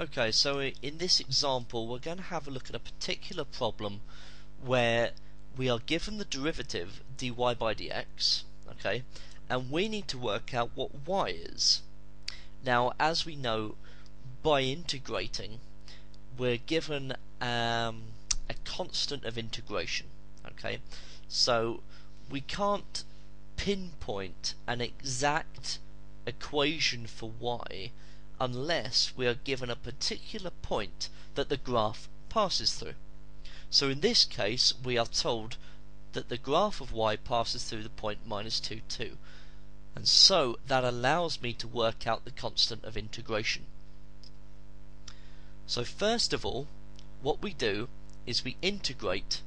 Okay, so in this example we're going to have a look at a particular problem where we are given the derivative dy by dx, okay, and we need to work out what y is. Now, as we know, by integrating, we're given um, a constant of integration, okay, so we can't pinpoint an exact equation for y unless we are given a particular point that the graph passes through. So in this case, we are told that the graph of y passes through the point minus 2, 2. And so that allows me to work out the constant of integration. So first of all, what we do is we integrate.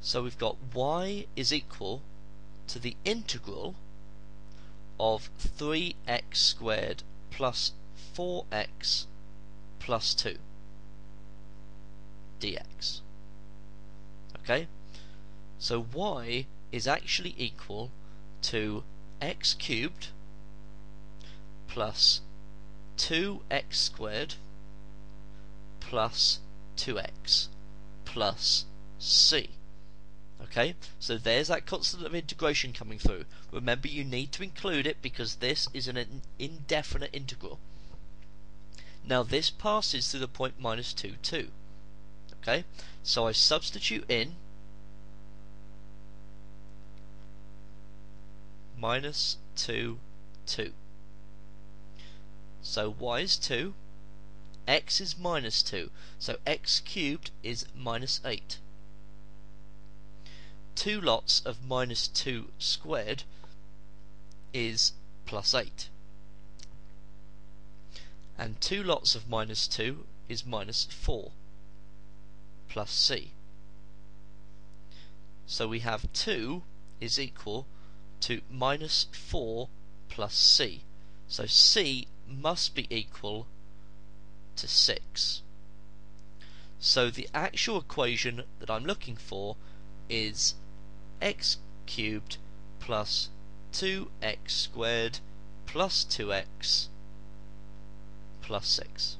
So we've got y is equal to the integral of 3x squared plus 4x plus 2 dx. Okay? So y is actually equal to x cubed plus 2x squared plus 2x plus c. Okay, so there's that constant of integration coming through. Remember, you need to include it because this is an indefinite integral. Now this passes through the point minus 2, 2. Okay, so I substitute in minus 2, 2. So y is 2, x is minus 2, so x cubed is minus 8 two lots of minus 2 squared is plus 8. And two lots of minus 2 is minus 4 plus c. So we have 2 is equal to minus 4 plus c. So c must be equal to 6. So the actual equation that I'm looking for is x cubed plus 2x squared plus 2x plus 6.